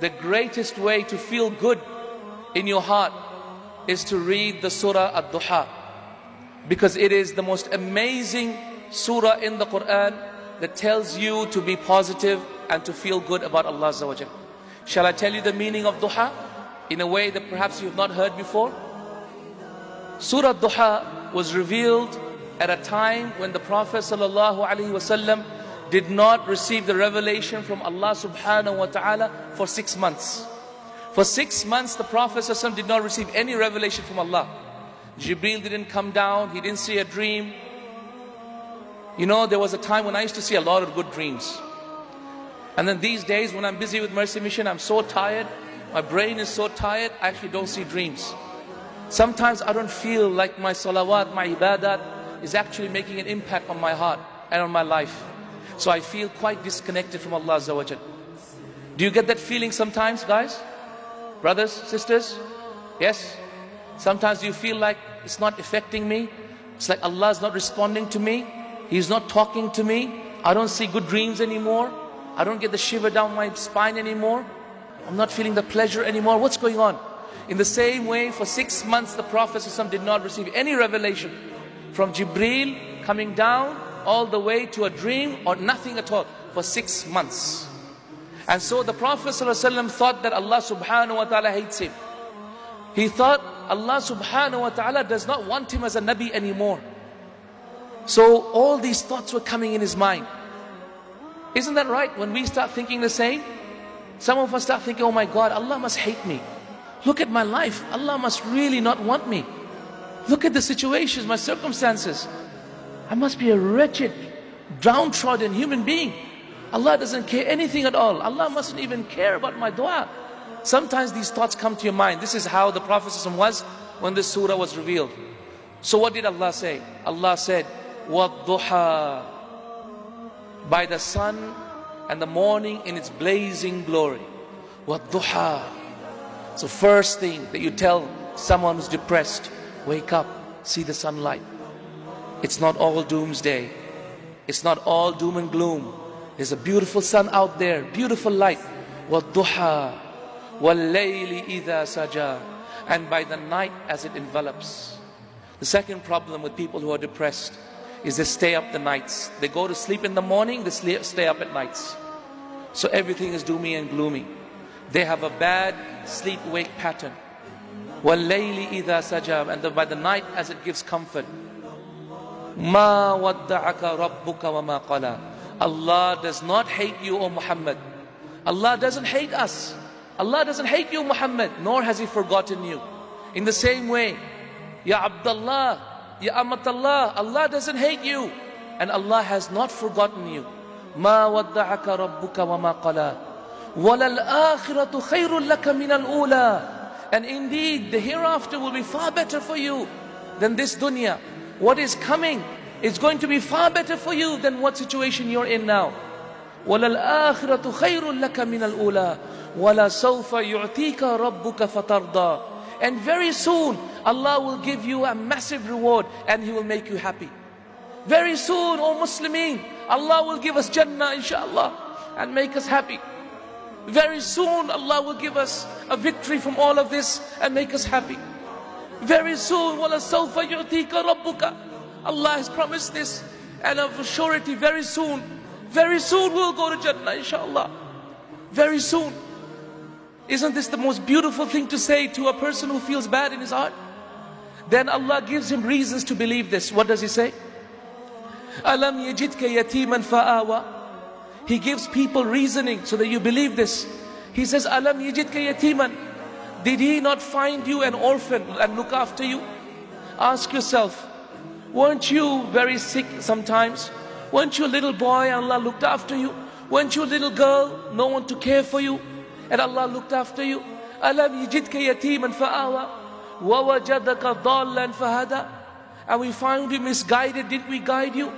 The greatest way to feel good in your heart is to read the Surah Ad-Duha because it is the most amazing surah in the Quran that tells you to be positive and to feel good about Allah Shall I tell you the meaning of Duha in a way that perhaps you have not heard before? Surah Duha was revealed at a time when the Prophet sallallahu alaihi wasallam did not receive the revelation from Allah subhanahu wa ta'ala for six months. For six months, the Prophet did not receive any revelation from Allah. Jibreel didn't come down, he didn't see a dream. You know, there was a time when I used to see a lot of good dreams. And then these days, when I'm busy with Mercy Mission, I'm so tired, my brain is so tired, I actually don't see dreams. Sometimes I don't feel like my salawat, my ibadat is actually making an impact on my heart and on my life. So I feel quite disconnected from Allah Azza Do you get that feeling sometimes, guys? Brothers, sisters? Yes? Sometimes you feel like it's not affecting me. It's like Allah is not responding to me. He's not talking to me. I don't see good dreams anymore. I don't get the shiver down my spine anymore. I'm not feeling the pleasure anymore. What's going on? In the same way, for six months, the Prophet did not receive any revelation from Jibreel coming down all the way to a dream or nothing at all for six months. And so the Prophet ﷺ thought that Allah subhanahu wa ta'ala hates him. He thought Allah subhanahu wa ta'ala does not want him as a Nabi anymore. So all these thoughts were coming in his mind. Isn't that right? When we start thinking the same, some of us start thinking, oh my God, Allah must hate me. Look at my life. Allah must really not want me. Look at the situations, my circumstances. I must be a wretched, downtrodden human being. Allah doesn't care anything at all. Allah mustn't even care about my dua. Sometimes these thoughts come to your mind. This is how the Prophet was when this surah was revealed. So what did Allah say? Allah said, وَالضُّحَى By the sun and the morning in its blazing glory. وَالضُّحَى So first thing that you tell someone who's depressed, wake up, see the sunlight. It's not all doomsday. It's not all doom and gloom. There's a beautiful sun out there, beautiful light. وَالضُّحَى وَاللَّيْلِ إِذَا سَجَى And by the night as it envelops. The second problem with people who are depressed is they stay up the nights. They go to sleep in the morning, they stay up at nights. So everything is doomy and gloomy. They have a bad sleep-wake pattern. وَاللَّيْلِ إِذَا سَجَى And by the night as it gives comfort. Ma wadda'aka rabbuka wa ma qala. Allah does not hate you, O Muhammad. Allah doesn't hate us. Allah doesn't hate you, Muhammad, nor has He forgotten you. In the same way, Ya Abdullah, Ya Amatallah, Allah doesn't hate you. And Allah has not forgotten you. Ma wadda'aka rabbuka wa ma qala. وَلَلْآخِرَةُ خَيْرٌ لَكَ مِنَ الْأُولَى And indeed, the hereafter will be far better for you than this dunya what is coming is going to be far better for you than what situation you're in now. وَلَلْآخِرَةُ خَيْرٌ لَكَ مِنَ الْأُولَى وَلَسَوْفَ يُعْطِيكَ رَبُّكَ فَتَرْضَى And very soon, Allah will give you a massive reward and He will make you happy. Very soon, O Muslimin, Allah will give us Jannah, inshallah, and make us happy. Very soon, Allah will give us a victory from all of this and make us happy. Very soon, وَلَسَوْفَ يُعْطِيكَ رَبُّكَ Allah has promised this and of surety very soon, very soon we'll go to Jannah inshallah. Very soon. Isn't this the most beautiful thing to say to a person who feels bad in his heart? Then Allah gives him reasons to believe this. What does he say? Alam yajidka yatiman fa'awa. He gives people reasoning so that you believe this. He says, Alam yajidka yatiman. Did he not find you an orphan and look after you? Ask yourself, weren't you very sick sometimes? Weren't you a little boy and Allah looked after you? Weren't you a little girl, no one to care for you? And Allah looked after you? أَلَمْ يَجِدْكَ يَتِيمًا فَآوَى وَوَجَدَكَ ضَالًّا فَهَدَى And we found you misguided, didn't we guide you?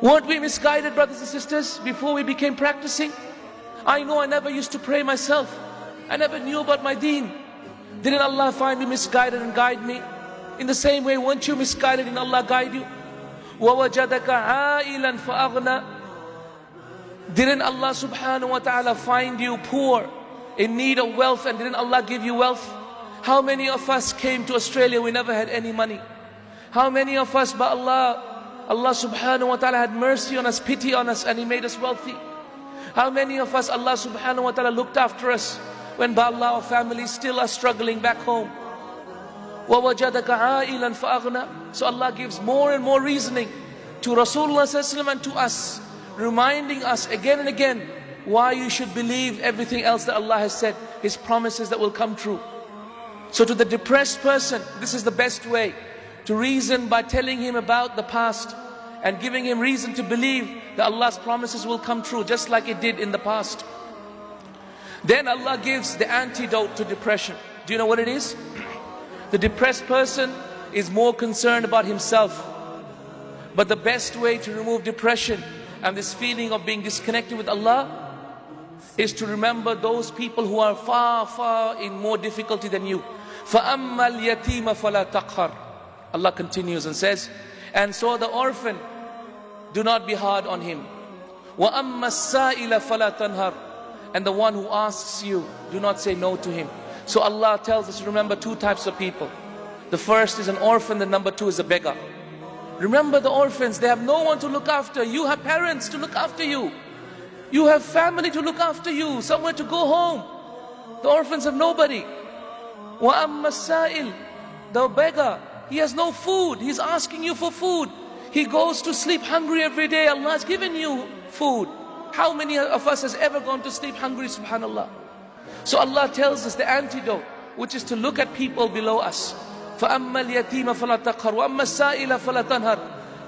Weren't we misguided, brothers and sisters, before we became practicing? I know I never used to pray myself. I never knew about my deen. Didn't Allah find me misguided and guide me? In the same way, weren't you misguided and Allah guide you? وَوَجَدَكَ عَائِلًا فَأَغْنَى Didn't Allah subhanahu wa ta'ala find you poor, in need of wealth, and didn't Allah give you wealth? How many of us came to Australia, we never had any money? How many of us, but Allah, Allah subhanahu wa ta'ala had mercy on us, pity on us, and He made us wealthy? How many of us, Allah subhanahu wa ta'ala looked after us when by Allah our families still are struggling back home? وَوَجَدَكَ عَائِلًا فَأَغْنَى So Allah gives more and more reasoning to Rasulullah and to us, reminding us again and again why you should believe everything else that Allah has said, His promises that will come true. So to the depressed person, this is the best way to reason by telling him about the past and giving him reason to believe that Allah's promises will come true just like it did in the past. Then Allah gives the antidote to depression. Do you know what it is? The depressed person is more concerned about himself. But the best way to remove depression and this feeling of being disconnected with Allah is to remember those people who are far, far in more difficulty than you. فَأَمَّا الْيَتِيمَ فَلَا تَقْهَرْ Allah continues and says, and so the orphan, do not be hard on him. وَأَمَّا السَّائِلَ فَلَا تَنْهَرْ And the one who asks you, do not say no to him. So Allah tells us, remember two types of people. The first is an orphan, the number two is a beggar. Remember the orphans, they have no one to look after. You have parents to look after you. You have family to look after you, somewhere to go home. The orphans have nobody. وَأَمَّا السَّائِلِ The beggar, he has no food. He's asking you for food. He goes to sleep hungry every day. Allah has given you food. How many of us has ever gone to sleep hungry, subhanAllah? So Allah tells us the antidote, which is to look at people below us. فَأَمَّا الْيَتِيمَ فَلَا تَقْهَرْ وَأَمَّا السَّائِلَ فَلَا تَنْهَرْ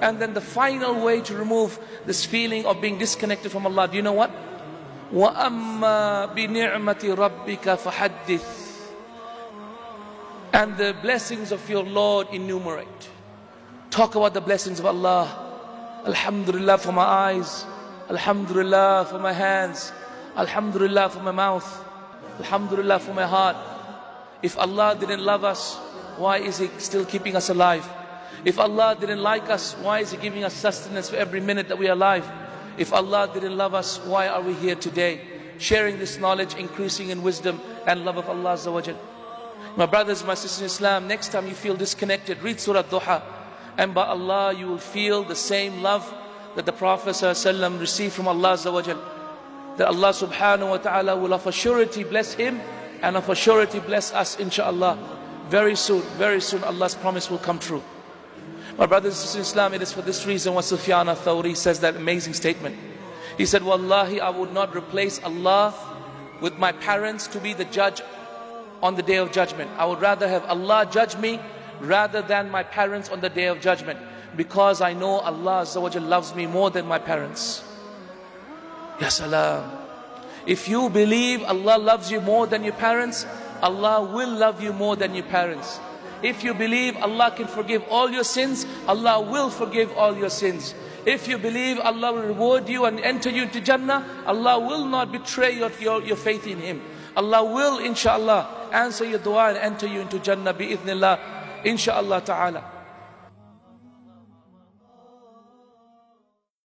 And then the final way to remove this feeling of being disconnected from Allah, do you know what? وَأَمَّا بِنِعْمَةِ رَبِّكَ فَحَدِّثْ and the blessings of your Lord enumerate. Talk about the blessings of Allah. Alhamdulillah for my eyes. Alhamdulillah for my hands. Alhamdulillah for my mouth. Alhamdulillah for my heart. If Allah didn't love us, why is He still keeping us alive? If Allah didn't like us, why is He giving us sustenance for every minute that we are alive? If Allah didn't love us, why are we here today? Sharing this knowledge, increasing in wisdom and love of Allah. My brothers, my sisters in Islam, next time you feel disconnected, read Surah Duha. And by Allah, you will feel the same love that the Prophet ﷺ received from Allah Azza That Allah subhanahu wa ta'ala will of a surety bless him and of a surety bless us inshaAllah. Very soon, very soon Allah's promise will come true. My brothers in Islam, it is for this reason why Sufyan al-Thawri says that amazing statement. He said, Wallahi, I would not replace Allah with my parents to be the judge on the day of judgment. I would rather have Allah judge me rather than my parents on the day of judgment because I know Allah loves me more than my parents. Ya salam. If you believe Allah loves you more than your parents, Allah will love you more than your parents. If you believe Allah can forgive all your sins, Allah will forgive all your sins. If you believe Allah will reward you and enter you into Jannah, Allah will not betray your, your, your faith in Him. Allah will, inshallah, answer your dua and enter you into Jannah bi'idhnillah, inshallah ta'ala.